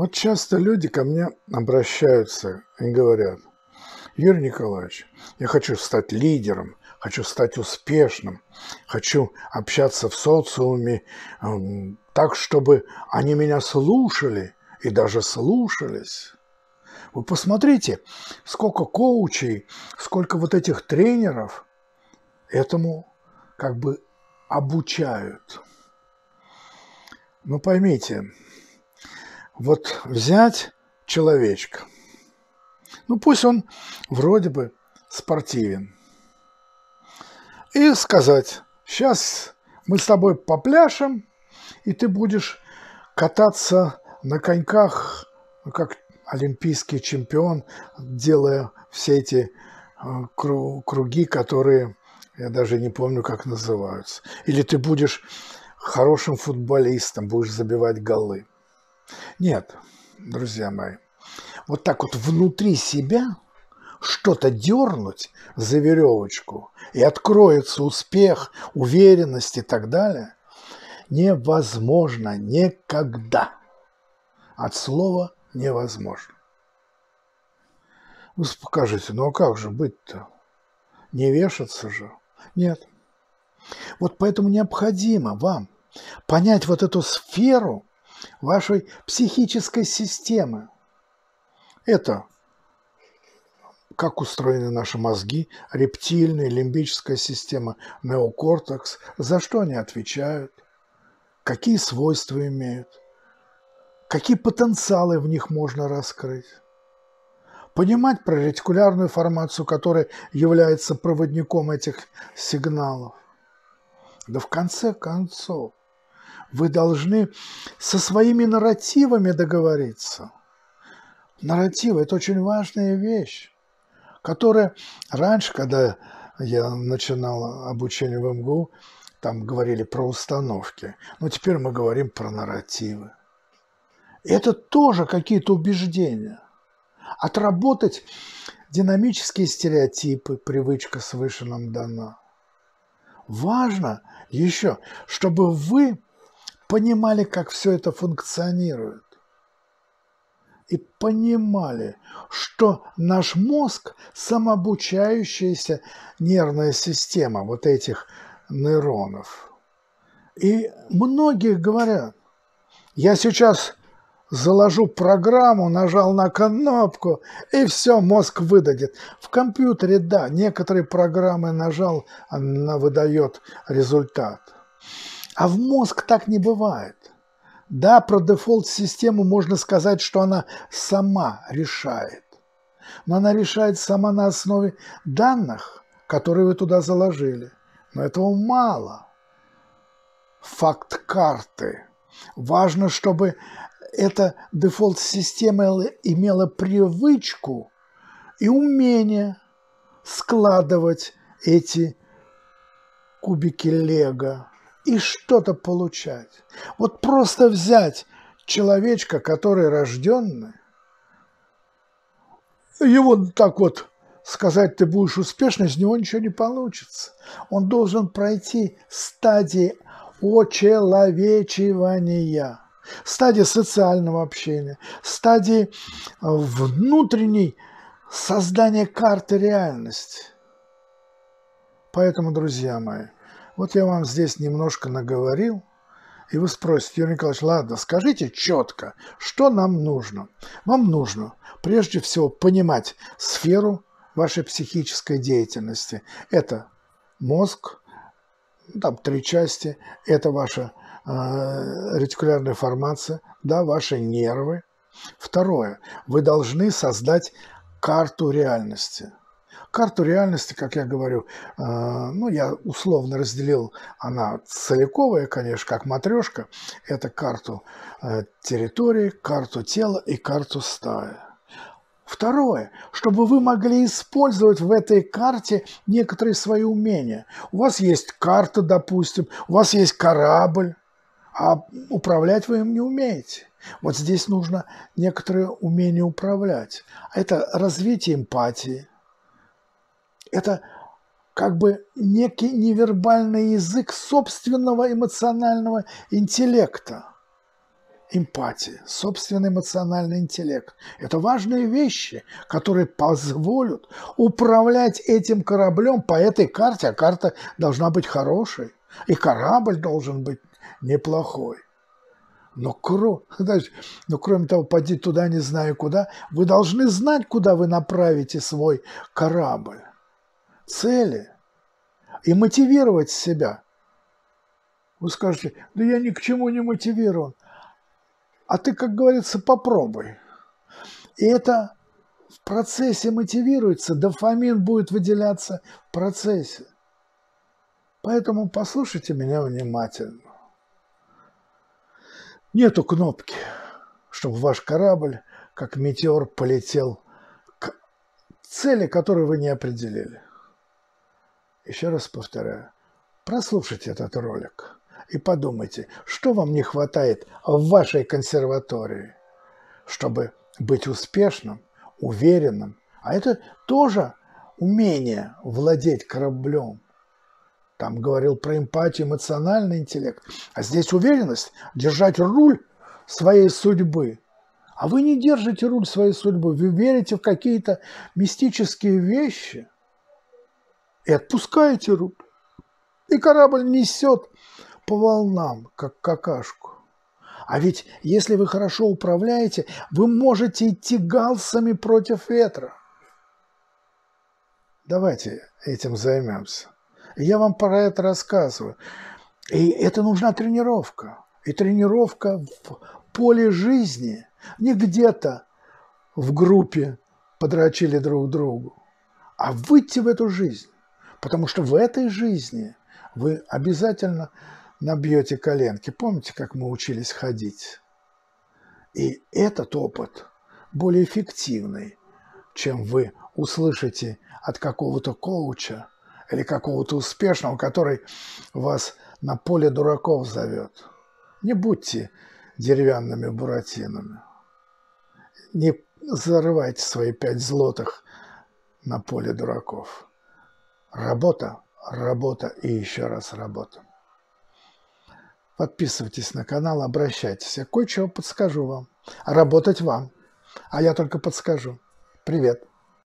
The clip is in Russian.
Вот часто люди ко мне обращаются и говорят, Юрий Николаевич, я хочу стать лидером, хочу стать успешным, хочу общаться в социуме э, так, чтобы они меня слушали и даже слушались. Вы посмотрите, сколько коучей, сколько вот этих тренеров этому как бы обучают. Ну поймите, вот взять человечка, ну пусть он вроде бы спортивен, и сказать, сейчас мы с тобой попляшем, и ты будешь кататься на коньках, как олимпийский чемпион, делая все эти э, круги, которые я даже не помню, как называются. Или ты будешь хорошим футболистом, будешь забивать голы. Нет, друзья мои, вот так вот внутри себя что-то дернуть за веревочку, и откроется успех, уверенность и так далее, невозможно никогда. От слова невозможно. Вы скажете, ну а как же быть-то? Не вешаться же. Нет. Вот поэтому необходимо вам понять вот эту сферу вашей психической системы. Это как устроены наши мозги, рептильная, лимбическая система, неокортекс, за что они отвечают, какие свойства имеют, какие потенциалы в них можно раскрыть. Понимать про ретикулярную формацию, которая является проводником этих сигналов. Да в конце концов, вы должны со своими нарративами договориться. Нарративы – это очень важная вещь, которая раньше, когда я начинал обучение в МГУ, там говорили про установки, но теперь мы говорим про нарративы. Это тоже какие-то убеждения – Отработать динамические стереотипы, привычка свыше нам дана. Важно еще, чтобы вы понимали, как все это функционирует. И понимали, что наш мозг – самообучающаяся нервная система вот этих нейронов. И многие говорят, я сейчас заложу программу, нажал на кнопку, и все, мозг выдадет. В компьютере, да, некоторые программы нажал, она выдает результат. А в мозг так не бывает. Да, про дефолт-систему можно сказать, что она сама решает. Но она решает сама на основе данных, которые вы туда заложили. Но этого мало. Факт карты. Важно, чтобы эта дефолт-система имела привычку и умение складывать эти кубики лего и что-то получать. Вот просто взять человечка, который рожденный, его так вот сказать, ты будешь успешным, из него ничего не получится. Он должен пройти стадии очеловечивания стадия социального общения, стадии э, внутренней создания карты реальности. Поэтому, друзья мои, вот я вам здесь немножко наговорил, и вы спросите, Юрий Николаевич, ладно, скажите четко, что нам нужно? Вам нужно прежде всего понимать сферу вашей психической деятельности. Это мозг, там три части, это ваша Э, ретикулярная формация, да, ваши нервы. Второе. Вы должны создать карту реальности. Карту реальности, как я говорю, э, ну, я условно разделил, она целиковая, конечно, как матрешка. Это карту э, территории, карту тела и карту стаи. Второе, чтобы вы могли использовать в этой карте некоторые свои умения. У вас есть карта, допустим, у вас есть корабль, а управлять вы им не умеете. Вот здесь нужно некоторое умение управлять. Это развитие эмпатии. Это как бы некий невербальный язык собственного эмоционального интеллекта. эмпатия, собственный эмоциональный интеллект. Это важные вещи, которые позволят управлять этим кораблем по этой карте, а карта должна быть хорошей, и корабль должен быть неплохой. Но, кро... но кроме того, пойти туда не знаю куда, вы должны знать, куда вы направите свой корабль, цели, и мотивировать себя. Вы скажете, да я ни к чему не мотивирован. А ты, как говорится, попробуй. И это в процессе мотивируется, дофамин будет выделяться в процессе. Поэтому послушайте меня внимательно. Нету кнопки, чтобы ваш корабль, как метеор, полетел к цели, которую вы не определили. Еще раз повторяю, прослушайте этот ролик и подумайте, что вам не хватает в вашей консерватории, чтобы быть успешным, уверенным. А это тоже умение владеть кораблем. Там говорил про эмпатию, эмоциональный интеллект. А здесь уверенность держать руль своей судьбы. А вы не держите руль своей судьбы, вы верите в какие-то мистические вещи и отпускаете руль. И корабль несет по волнам, как какашку. А ведь если вы хорошо управляете, вы можете идти галсами против ветра. Давайте этим займемся. Я вам про это рассказываю. И это нужна тренировка. И тренировка в поле жизни. Не где-то в группе подрочили друг другу, а выйти в эту жизнь. Потому что в этой жизни вы обязательно набьете коленки. Помните, как мы учились ходить? И этот опыт более эффективный, чем вы услышите от какого-то коуча или какого-то успешного, который вас на поле дураков зовет. Не будьте деревянными буратинами. Не зарывайте свои пять злотых на поле дураков. Работа, работа и еще раз работа. Подписывайтесь на канал, обращайтесь. Я кое-чего подскажу вам. Работать вам. А я только подскажу. Привет.